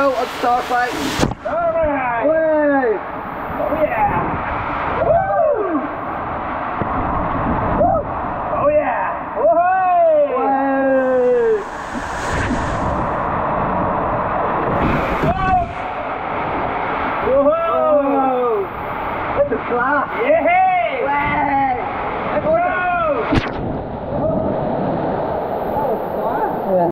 go start fighting. Alright! Way! Oh yeah! Woo! Woo! Oh yeah! Whoa! That's a. Yeah!